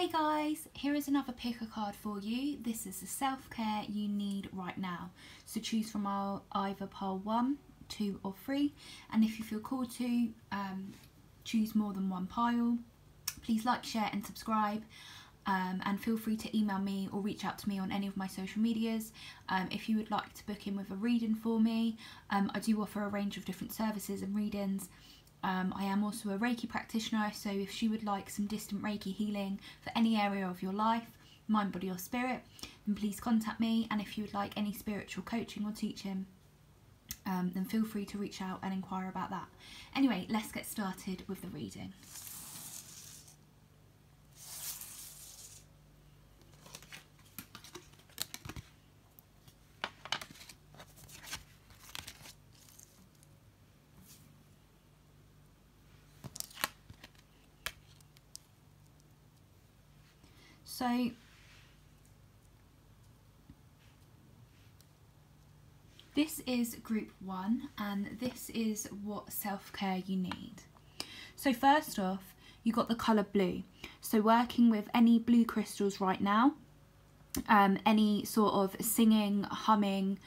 Hey guys, here is another pick a card for you. This is the self-care you need right now. So choose from our either pile 1, 2 or 3 and if you feel called to, um, choose more than one pile. Please like, share and subscribe um, and feel free to email me or reach out to me on any of my social medias um, if you would like to book in with a reading for me. Um, I do offer a range of different services and readings um, I am also a Reiki practitioner, so if she would like some distant Reiki healing for any area of your life, mind, body, or spirit, then please contact me. And if you would like any spiritual coaching or teaching, um, then feel free to reach out and inquire about that. Anyway, let's get started with the reading. So this is group one and this is what self-care you need. So first off, you got the colour blue. So working with any blue crystals right now, um, any sort of singing, humming,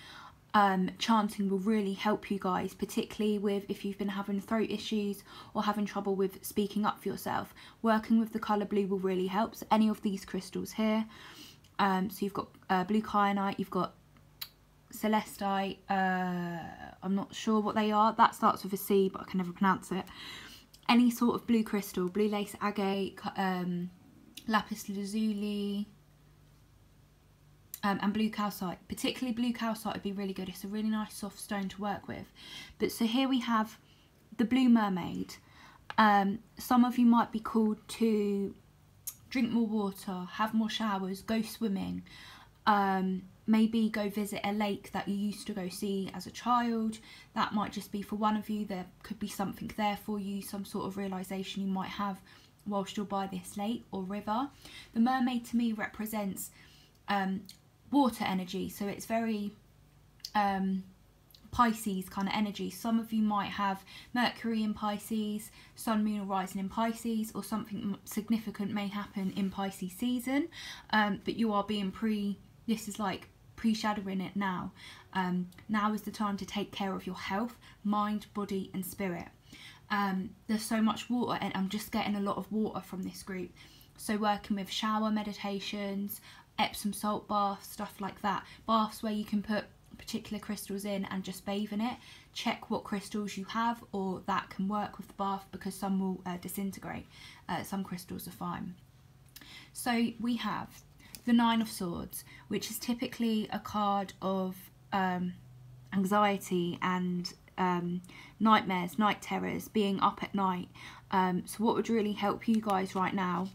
um, chanting will really help you guys, particularly with if you've been having throat issues or having trouble with speaking up for yourself. Working with the colour blue will really help. So any of these crystals here. Um, so you've got uh, blue kyanite, you've got celestite, uh, I'm not sure what they are. That starts with a C, but I can never pronounce it. Any sort of blue crystal, blue lace agate, um, lapis lazuli, um, and blue calcite. Particularly blue calcite would be really good. It's a really nice soft stone to work with. But so here we have the blue mermaid. Um, some of you might be called to drink more water, have more showers, go swimming, um, maybe go visit a lake that you used to go see as a child. That might just be for one of you. There could be something there for you, some sort of realization you might have whilst you're by this lake or river. The mermaid to me represents um, water energy so it's very um, Pisces kind of energy. Some of you might have Mercury in Pisces, Sun, Moon or Rising in Pisces or something significant may happen in Pisces season um, but you are being pre, this is like pre-shadowing it now. Um, now is the time to take care of your health, mind, body and spirit. Um, there's so much water and I'm just getting a lot of water from this group. So working with shower meditations, Epsom salt baths, stuff like that. Baths where you can put particular crystals in and just bathe in it. Check what crystals you have or that can work with the bath because some will uh, disintegrate. Uh, some crystals are fine. So we have the Nine of Swords, which is typically a card of um, anxiety and um, nightmares, night terrors, being up at night. Um, so what would really help you guys right now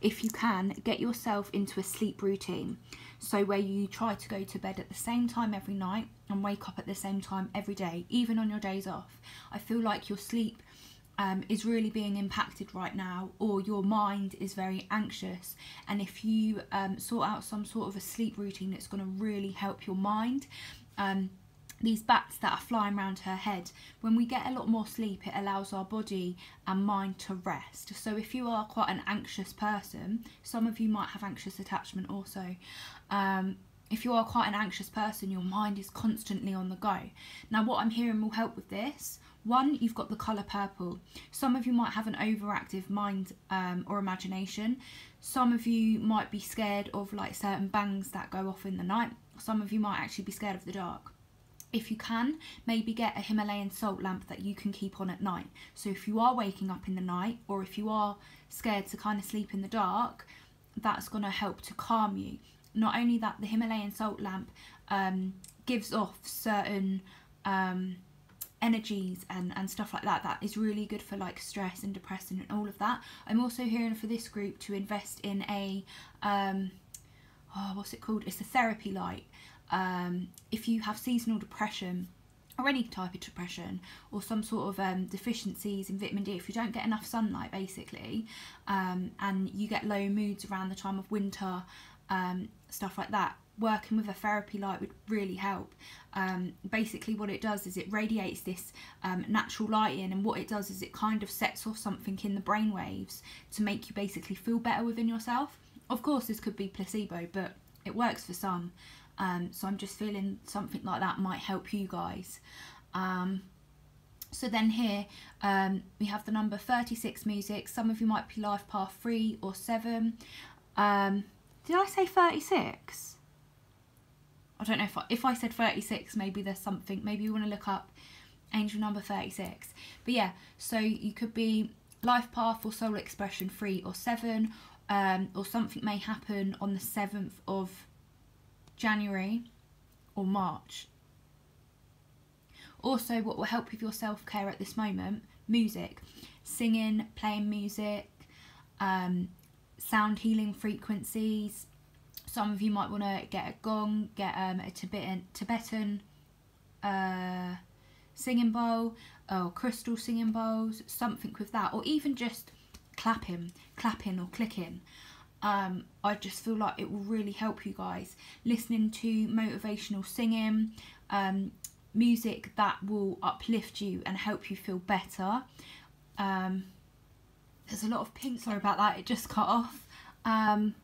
if you can, get yourself into a sleep routine. So where you try to go to bed at the same time every night and wake up at the same time every day, even on your days off. I feel like your sleep um, is really being impacted right now or your mind is very anxious and if you um, sort out some sort of a sleep routine it's going to really help your mind um, these bats that are flying around her head when we get a lot more sleep it allows our body and mind to rest. So if you are quite an anxious person some of you might have anxious attachment also um, if you are quite an anxious person your mind is constantly on the go. Now what i'm hearing will help with this one you've got the color purple. Some of you might have an overactive mind um, or imagination. Some of you might be scared of like certain bangs that go off in the night. Some of you might actually be scared of the dark if you can, maybe get a Himalayan salt lamp that you can keep on at night. So if you are waking up in the night or if you are scared to kind of sleep in the dark, that's going to help to calm you. Not only that, the Himalayan salt lamp um, gives off certain um, energies and, and stuff like that that is really good for like stress and depression and all of that. I'm also hearing for this group to invest in a, um, oh, what's it called? It's a therapy light um, if you have seasonal depression or any type of depression or some sort of um, deficiencies in vitamin D, if you don't get enough sunlight basically um, and you get low moods around the time of winter, um, stuff like that, working with a therapy light would really help. Um, basically, what it does is it radiates this um, natural light in, and what it does is it kind of sets off something in the brain waves to make you basically feel better within yourself. Of course, this could be placebo, but it works for some. Um, so I'm just feeling something like that might help you guys. Um, so then here um, we have the number 36 music. Some of you might be life path 3 or 7. Um, did I say 36? I don't know if I, if I said 36 maybe there's something. Maybe you want to look up angel number 36. But yeah, so you could be life path or soul expression 3 or 7 um, or something may happen on the 7th of January or March. Also, what will help with your self care at this moment music, singing, playing music, um, sound healing frequencies. Some of you might want to get a gong, get um, a Tibetan, Tibetan uh, singing bowl or crystal singing bowls, something with that, or even just clapping, clapping or clicking. Um, I just feel like it will really help you guys. Listening to motivational singing, um, music that will uplift you and help you feel better. Um, there's a lot of pink, sorry about that, it just cut off. Um,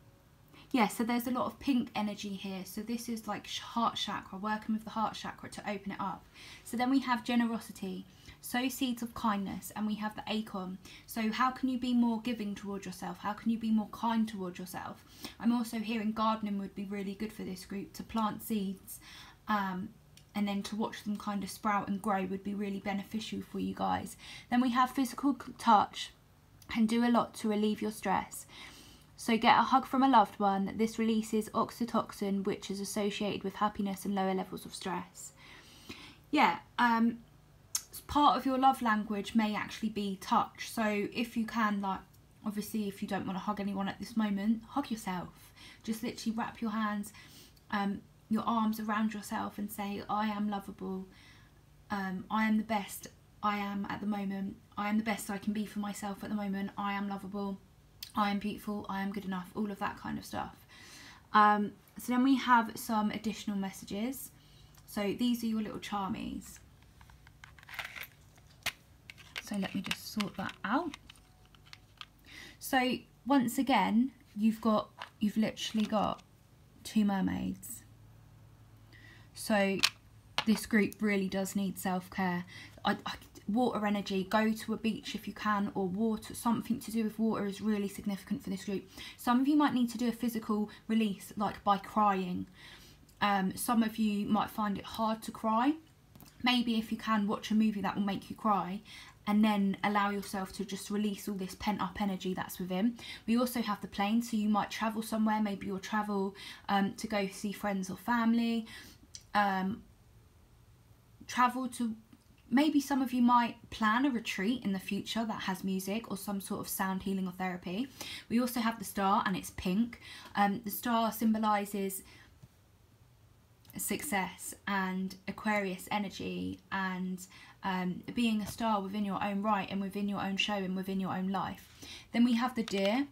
yeah, so there's a lot of pink energy here. So this is like heart chakra, working with the heart chakra to open it up. So then we have generosity sow seeds of kindness and we have the acorn so how can you be more giving towards yourself? How can you be more kind towards yourself? I'm also hearing gardening would be really good for this group to plant seeds um, and then to watch them kind of sprout and grow would be really beneficial for you guys. Then we have physical touch and do a lot to relieve your stress. So get a hug from a loved one. This releases oxytocin which is associated with happiness and lower levels of stress. Yeah um part of your love language may actually be touch. So if you can, like, obviously, if you don't want to hug anyone at this moment, hug yourself. Just literally wrap your hands, um, your arms around yourself and say, I am lovable. Um, I am the best I am at the moment. I am the best I can be for myself at the moment. I am lovable. I am beautiful. I am good enough. All of that kind of stuff. Um, so then we have some additional messages. So these are your little charmies. So let me just sort that out. So once again, you've got, you've literally got two mermaids. So this group really does need self-care. Water energy, go to a beach if you can, or water, something to do with water is really significant for this group. Some of you might need to do a physical release, like by crying. Um, some of you might find it hard to cry. Maybe if you can watch a movie that will make you cry and then allow yourself to just release all this pent up energy that's within. We also have the plane, so you might travel somewhere, maybe you'll travel um, to go see friends or family, um, travel to maybe some of you might plan a retreat in the future that has music or some sort of sound healing or therapy. We also have the star and it's pink. Um, the star symbolises success and Aquarius energy and um, being a star within your own right and within your own show and within your own life. Then we have the deer.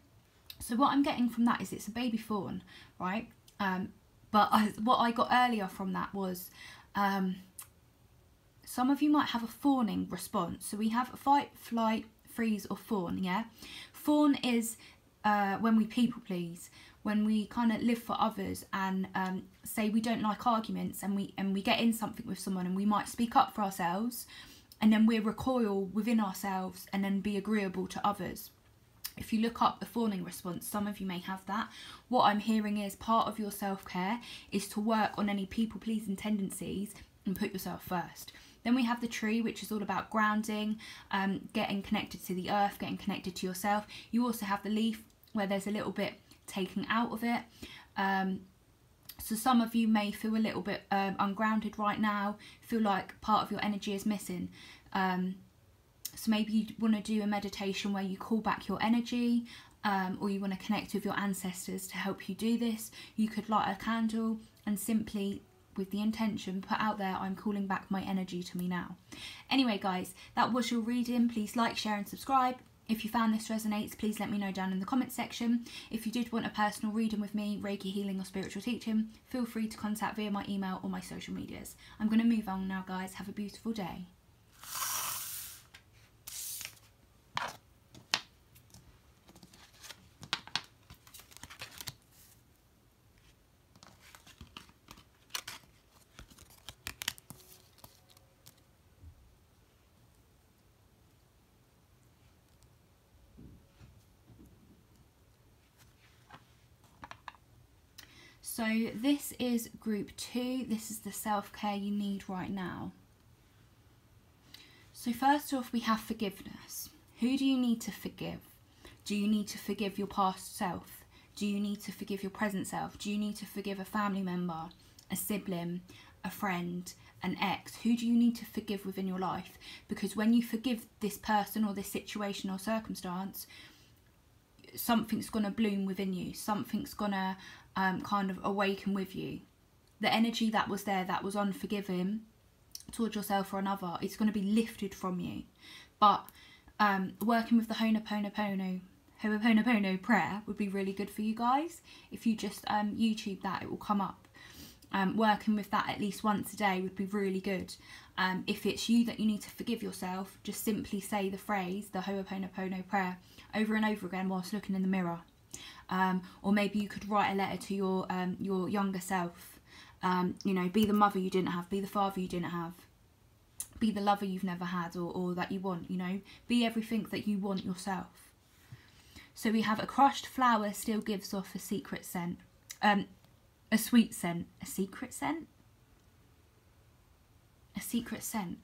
So what I'm getting from that is it's a baby fawn, right? Um, but I, what I got earlier from that was um, some of you might have a fawning response. So we have fight, flight, freeze or fawn, yeah? Fawn is uh, when we people please when we kind of live for others and um, say we don't like arguments and we and we get in something with someone and we might speak up for ourselves and then we recoil within ourselves and then be agreeable to others if you look up the fawning response, some of you may have that. What I'm hearing is part of your self care is to work on any people pleasing tendencies and put yourself first. Then we have the tree, which is all about grounding, um, getting connected to the earth, getting connected to yourself. You also have the leaf, where there's a little bit taken out of it. Um, so some of you may feel a little bit um, ungrounded right now, feel like part of your energy is missing. Um, so maybe you want to do a meditation where you call back your energy um, or you want to connect with your ancestors to help you do this. You could light a candle and simply with the intention put out there I'm calling back my energy to me now. Anyway guys, that was your reading. Please like, share and subscribe. If you found this resonates, please let me know down in the comment section. If you did want a personal reading with me, Reiki healing or spiritual teaching, feel free to contact via my email or my social medias. I'm going to move on now, guys. Have a beautiful day. So this is group two. This is the self-care you need right now. So first off, we have forgiveness. Who do you need to forgive? Do you need to forgive your past self? Do you need to forgive your present self? Do you need to forgive a family member, a sibling, a friend, an ex? Who do you need to forgive within your life? Because when you forgive this person or this situation or circumstance, something's going to bloom within you. Something's going to um, kind of awaken with you. The energy that was there that was unforgiving towards yourself or another, it's going to be lifted from you. But um, working with the Ho'oponopono, Ho'oponopono prayer would be really good for you guys. If you just um, YouTube that, it will come up. Um, working with that at least once a day would be really good. Um, if it's you that you need to forgive yourself, just simply say the phrase, the Ho'oponopono prayer, over and over again whilst looking in the mirror um, or maybe you could write a letter to your um, your younger self. Um, you know, be the mother you didn't have, be the father you didn't have, be the lover you've never had or, or that you want. You know, be everything that you want yourself. So we have a crushed flower still gives off a secret scent, um, a sweet scent, a secret scent, a secret scent.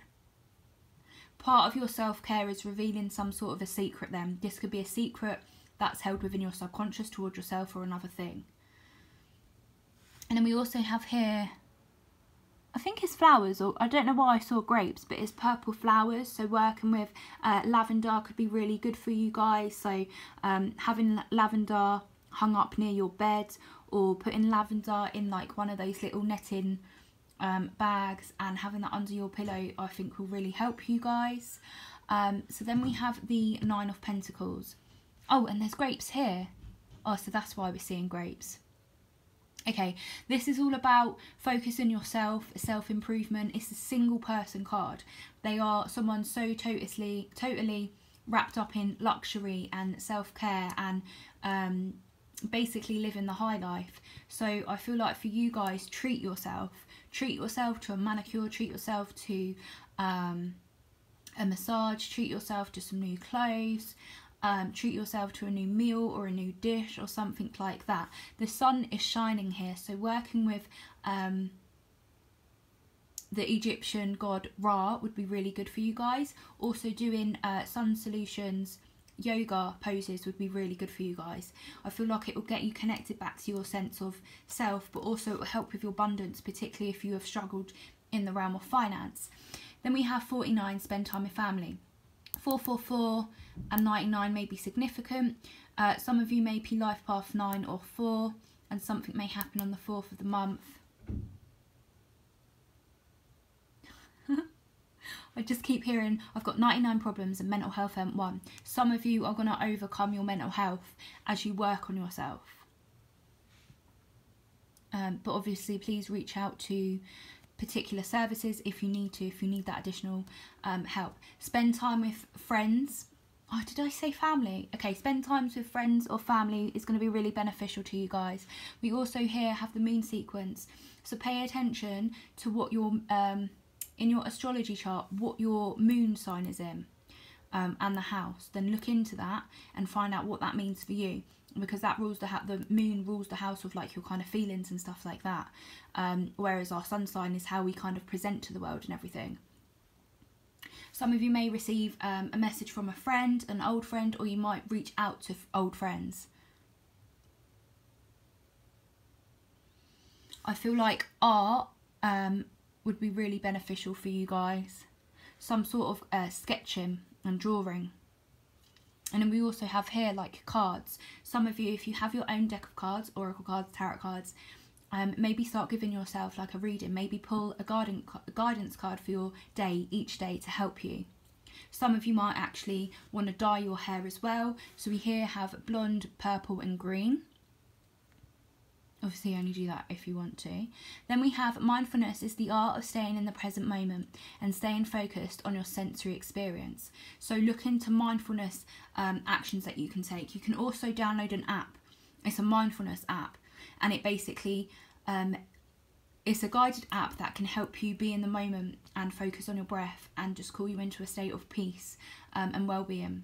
Part of your self care is revealing some sort of a secret. Then this could be a secret that's held within your subconscious towards yourself or another thing. And then we also have here, I think it's flowers, or I don't know why I saw grapes, but it's purple flowers. So working with uh, lavender could be really good for you guys. So um, having lavender hung up near your bed or putting lavender in like one of those little netting um, bags and having that under your pillow I think will really help you guys. Um, so then we have the Nine of Pentacles. Oh, and there's grapes here. Oh, so that's why we're seeing grapes. Okay, this is all about focusing on yourself, self-improvement. It's a single person card. They are someone so totally, totally wrapped up in luxury and self-care and um, basically living the high life. So I feel like for you guys, treat yourself. Treat yourself to a manicure, treat yourself to um, a massage, treat yourself to some new clothes um, treat yourself to a new meal or a new dish or something like that. The sun is shining here, so working with um, the Egyptian god Ra would be really good for you guys. Also doing uh, sun salutations, yoga poses would be really good for you guys. I feel like it will get you connected back to your sense of self, but also it will help with your abundance, particularly if you have struggled in the realm of finance. Then we have 49, spend time with family. 444 and 99 may be significant. Uh, some of you may be life path 9 or 4 and something may happen on the 4th of the month. I just keep hearing I've got 99 problems and mental health and one. Some of you are going to overcome your mental health as you work on yourself. Um, but obviously please reach out to particular services if you need to, if you need that additional um, help. Spend time with friends. Oh, did I say family? Okay, spend times with friends or family is going to be really beneficial to you guys. We also here have the moon sequence. So pay attention to what your, um, in your astrology chart, what your moon sign is in um, and the house. Then look into that and find out what that means for you because that rules the the moon rules the house of like your kind of feelings and stuff like that um, whereas our sun sign is how we kind of present to the world and everything some of you may receive um, a message from a friend an old friend or you might reach out to old friends I feel like art um, would be really beneficial for you guys some sort of uh, sketching and drawing and then we also have here like cards. Some of you, if you have your own deck of cards, oracle cards, tarot cards, um, maybe start giving yourself like a reading. Maybe pull a a guidance card for your day each day to help you. Some of you might actually want to dye your hair as well. So we here have blonde, purple and green. Obviously only do that if you want to. Then we have mindfulness is the art of staying in the present moment and staying focused on your sensory experience. So look into mindfulness um, actions that you can take. You can also download an app. It's a mindfulness app and it basically um, it's a guided app that can help you be in the moment and focus on your breath and just call you into a state of peace um, and well-being.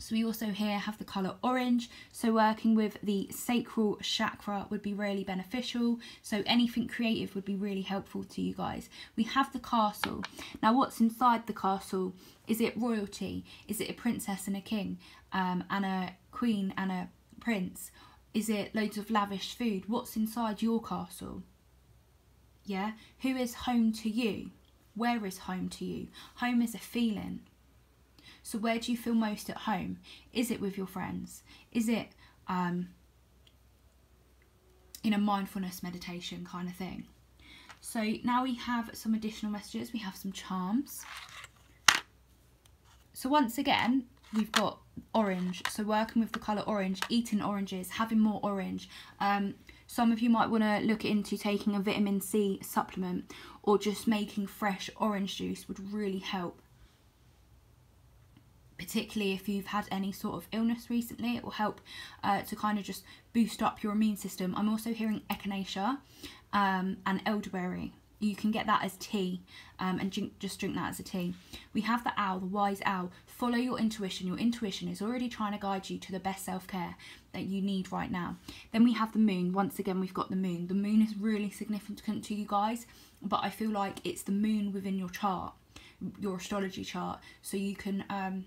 So we also here have the colour orange. So working with the sacral chakra would be really beneficial. So anything creative would be really helpful to you guys. We have the castle. Now what's inside the castle? Is it royalty? Is it a princess and a king? Um, and a queen and a prince? Is it loads of lavish food? What's inside your castle? Yeah? Who is home to you? Where is home to you? Home is a feeling. So where do you feel most at home? Is it with your friends? Is it um, in a mindfulness meditation kind of thing? So now we have some additional messages. We have some charms. So once again, we've got orange. So working with the colour orange, eating oranges, having more orange. Um, some of you might want to look into taking a vitamin C supplement or just making fresh orange juice would really help particularly if you've had any sort of illness recently it will help uh, to kind of just boost up your immune system. I'm also hearing echinacea um, and elderberry. You can get that as tea um, and drink, just drink that as a tea. We have the owl the wise owl. Follow your intuition. Your intuition is already trying to guide you to the best self-care that you need right now. Then we have the moon. Once again we've got the moon. The moon is really significant to you guys but i feel like it's the moon within your chart your astrology chart. So you can um,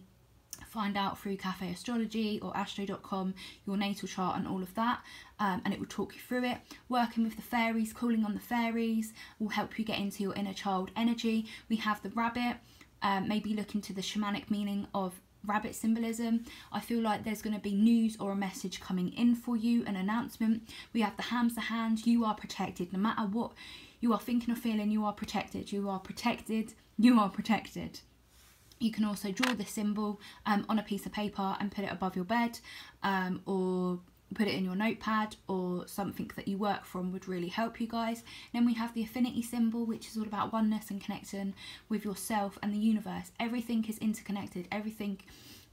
find out through Cafe Astrology or astro.com your natal chart and all of that um, and it will talk you through it. Working with the fairies, calling on the fairies will help you get into your inner child energy. We have the rabbit, um, maybe look into the shamanic meaning of rabbit symbolism. I feel like there's going to be news or a message coming in for you, an announcement. We have the hamsa hand, you are protected no matter what you are thinking or feeling, you are protected, you are protected, you are protected. You can also draw this symbol um, on a piece of paper and put it above your bed um, or put it in your notepad or something that you work from would really help you guys. Then we have the infinity symbol, which is all about oneness and connecting with yourself and the universe. Everything is interconnected. Everything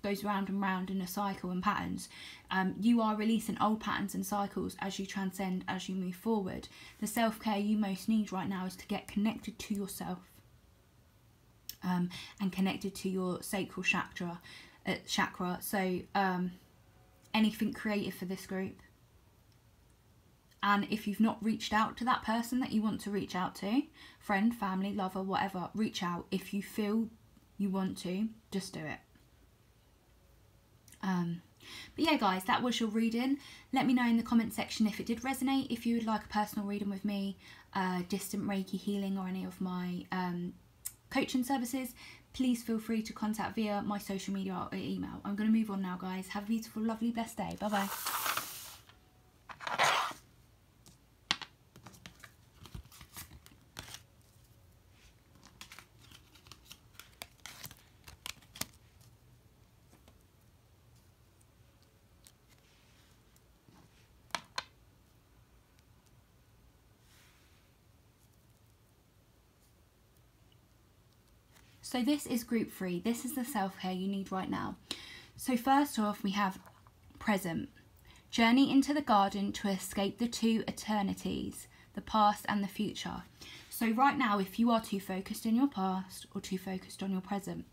goes round and round in a cycle and patterns. Um, you are releasing old patterns and cycles as you transcend, as you move forward. The self-care you most need right now is to get connected to yourself um, and connected to your sacral chakra. Uh, chakra. So um, anything creative for this group. And if you've not reached out to that person that you want to reach out to, friend, family, lover, whatever, reach out. If you feel you want to, just do it. Um, but yeah, guys, that was your reading. Let me know in the comment section if it did resonate, if you would like a personal reading with me, uh, distant Reiki healing, or any of my um, coaching services, please feel free to contact via my social media or email. I'm going to move on now, guys. Have a beautiful, lovely, blessed day. Bye-bye. So this is group three. This is the self-care you need right now. So first off, we have present. Journey into the garden to escape the two eternities, the past and the future. So right now, if you are too focused in your past or too focused on your present,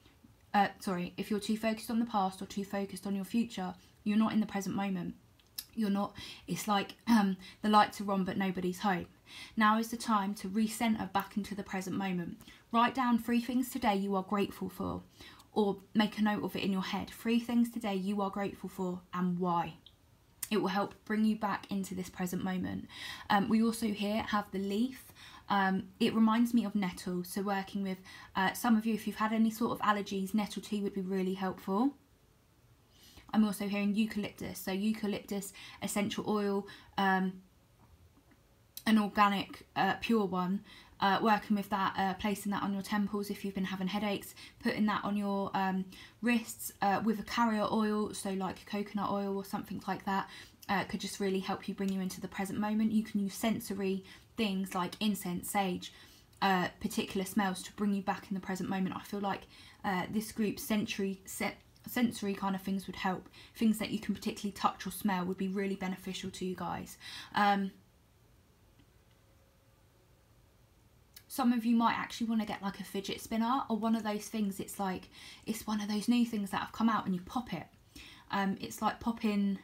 uh, sorry, if you're too focused on the past or too focused on your future, you're not in the present moment. You're not, it's like um, the lights are on but nobody's home. Now is the time to recenter back into the present moment. Write down three things today you are grateful for, or make a note of it in your head. Three things today you are grateful for and why. It will help bring you back into this present moment. Um, we also here have the leaf. Um, it reminds me of nettle, so working with uh, some of you, if you've had any sort of allergies, nettle tea would be really helpful. I'm also hearing eucalyptus, so eucalyptus essential oil, um, an organic uh, pure one uh, working with that, uh, placing that on your temples if you've been having headaches, putting that on your um, wrists uh, with a carrier oil, so like coconut oil or something like that, uh, could just really help you bring you into the present moment. You can use sensory things like incense, sage, uh, particular smells to bring you back in the present moment. I feel like uh, this group, sensory sensory kind of things would help things that you can particularly touch or smell would be really beneficial to you guys um, some of you might actually want to get like a fidget spinner or one of those things it's like it's one of those new things that have come out and you pop it. Um, it's like popping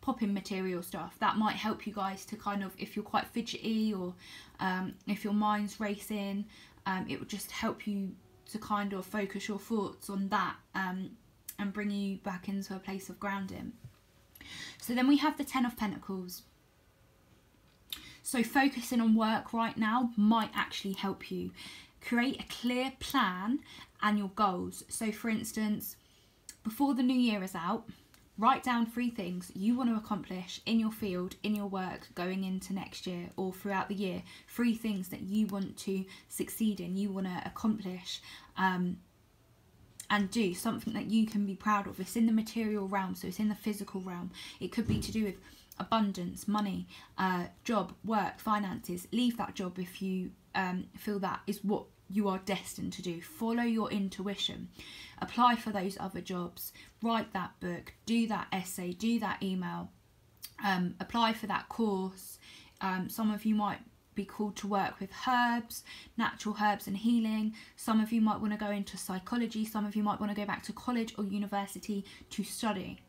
popping material stuff. That might help you guys to kind of if you're quite fidgety or um, if your mind's racing um, it would just help you to kind of focus your thoughts on that um, and bring you back into a place of grounding. So then we have the ten of pentacles so focusing on work right now might actually help you. Create a clear plan and your goals. So for instance, before the new year is out, write down three things you want to accomplish in your field, in your work, going into next year or throughout the year. Three things that you want to succeed in, you want to accomplish. Um, and do something that you can be proud of. It's in the material realm, so it's in the physical realm. It could be to do with abundance, money, uh, job, work, finances. Leave that job if you um, feel that is what you are destined to do. Follow your intuition. Apply for those other jobs. Write that book. Do that essay. Do that email. Um, apply for that course. Um, some of you might be called to work with herbs, natural herbs and healing. Some of you might want to go into psychology. Some of you might want to go back to college or university to study.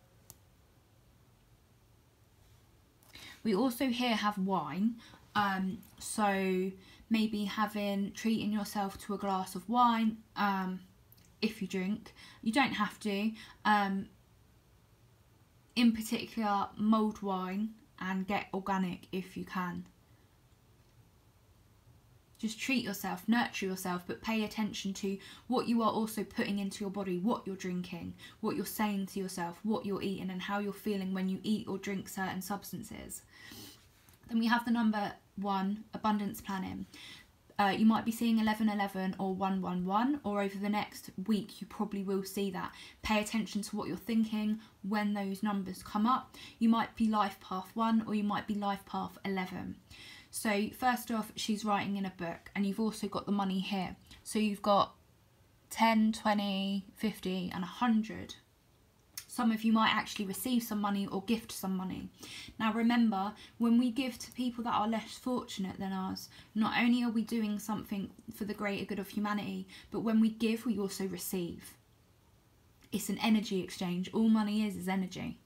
We also here have wine. Um, so maybe having treating yourself to a glass of wine um, if you drink. You don't have to. Um, in particular, mulled wine and get organic if you can. Just treat yourself, nurture yourself, but pay attention to what you are also putting into your body, what you're drinking, what you're saying to yourself, what you're eating, and how you're feeling when you eat or drink certain substances. Then we have the number one, abundance planning. Uh, you might be seeing 1111 or 111 or over the next week you probably will see that pay attention to what you're thinking when those numbers come up you might be life path 1 or you might be life path 11 so first off she's writing in a book and you've also got the money here so you've got 10 20 50 and 100 some of you might actually receive some money or gift some money. Now remember, when we give to people that are less fortunate than us, not only are we doing something for the greater good of humanity, but when we give, we also receive. It's an energy exchange. All money is is energy.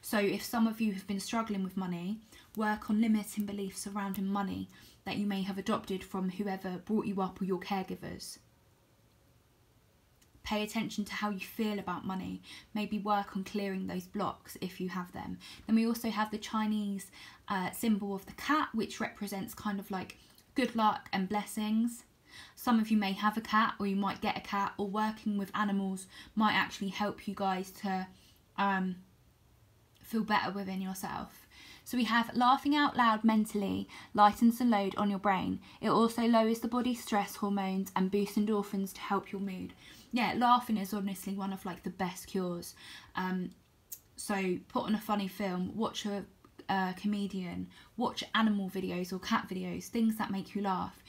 So if some of you have been struggling with money, work on limiting beliefs surrounding money that you may have adopted from whoever brought you up or your caregivers. Pay attention to how you feel about money. Maybe work on clearing those blocks if you have them. Then we also have the Chinese uh, symbol of the cat, which represents kind of like good luck and blessings. Some of you may have a cat or you might get a cat or working with animals might actually help you guys to um, feel better within yourself. So we have laughing out loud mentally lightens the load on your brain. It also lowers the body's stress hormones and boosts endorphins to help your mood yeah, laughing is honestly one of like the best cures. Um, so put on a funny film, watch a uh, comedian, watch animal videos or cat videos, things that make you laugh.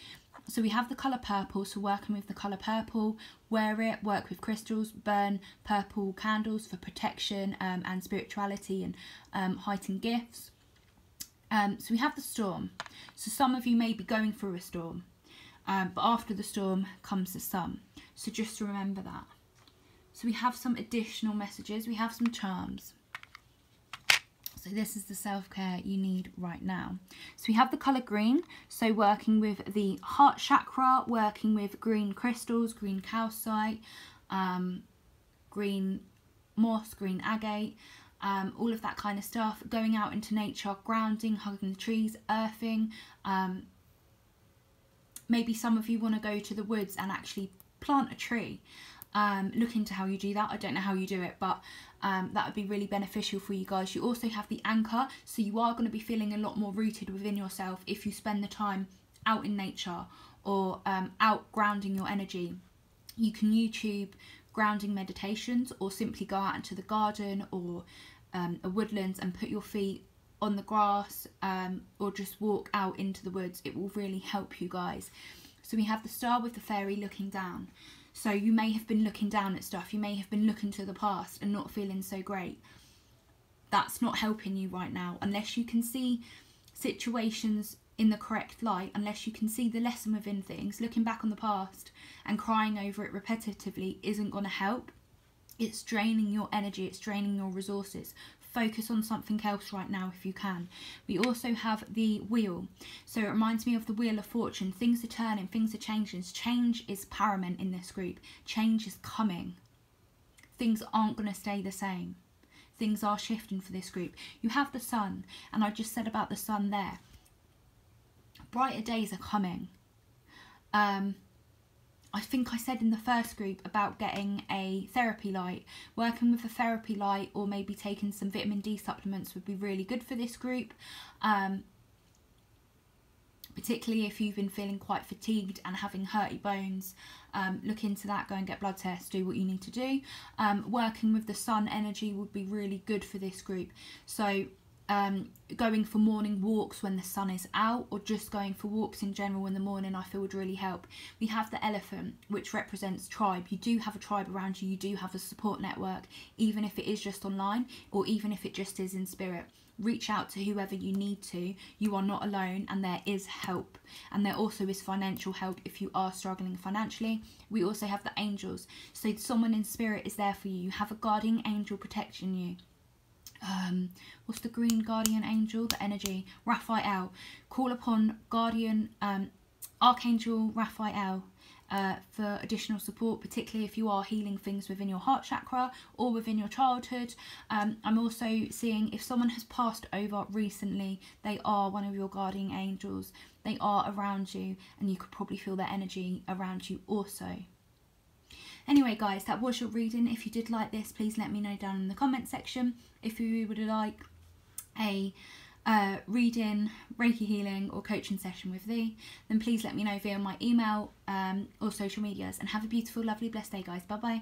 So we have the colour purple, so working with the colour purple, wear it, work with crystals, burn purple candles for protection um, and spirituality and um, heightened gifts. Um, so we have the storm. So some of you may be going through a storm, um, but after the storm comes the sun. So just remember that. So we have some additional messages. We have some charms. So this is the self-care you need right now. So we have the colour green. So working with the heart chakra, working with green crystals, green calcite, um, green moss, green agate, um, all of that kind of stuff. Going out into nature, grounding, hugging the trees, earthing. Um, maybe some of you want to go to the woods and actually plant a tree. um, look into how you do that. I don't know how you do it, but um, that would be really beneficial for you guys. You also have the anchor, so you are going to be feeling a lot more rooted within yourself if you spend the time out in nature or um, out grounding your energy. You can YouTube grounding meditations or simply go out into the garden or um, a woodlands and put your feet on the grass um, or just walk out into the woods. It will really help you guys. So we have the star with the fairy looking down. So you may have been looking down at stuff, you may have been looking to the past and not feeling so great. That's not helping you right now unless you can see situations in the correct light, unless you can see the lesson within things. Looking back on the past and crying over it repetitively isn't going to help. It's draining your energy, it's draining your resources focus on something else right now if you can. We also have the wheel. So it reminds me of the wheel of fortune. Things are turning, things are changing. Change is paramount in this group. Change is coming. Things aren't going to stay the same. Things are shifting for this group. You have the sun, and I just said about the sun there. Brighter days are coming. Um, I think I said in the first group about getting a therapy light. Working with a therapy light or maybe taking some vitamin D supplements would be really good for this group. Um, particularly if you've been feeling quite fatigued and having hurty bones, um, look into that, go and get blood tests, do what you need to do. Um, working with the sun energy would be really good for this group. So um, going for morning walks when the sun is out or just going for walks in general in the morning I feel would really help. We have the elephant which represents tribe. You do have a tribe around you, you do have a support network even if it is just online or even if it just is in spirit. Reach out to whoever you need to. You are not alone and there is help. And there also is financial help if you are struggling financially. We also have the angels. So someone in spirit is there for you. You have a guardian angel protecting you um, what's the green guardian angel? The energy, Raphael. Call upon guardian um, Archangel Raphael uh, for additional support, particularly if you are healing things within your heart chakra or within your childhood. Um, I'm also seeing if someone has passed over recently, they are one of your guardian angels. They are around you, and you could probably feel their energy around you also. Anyway, guys, that was your reading. If you did like this, please let me know down in the comment section. If you would like a uh, reading, Reiki healing, or coaching session with thee, then please let me know via my email um, or social medias. And have a beautiful, lovely, blessed day, guys. Bye bye.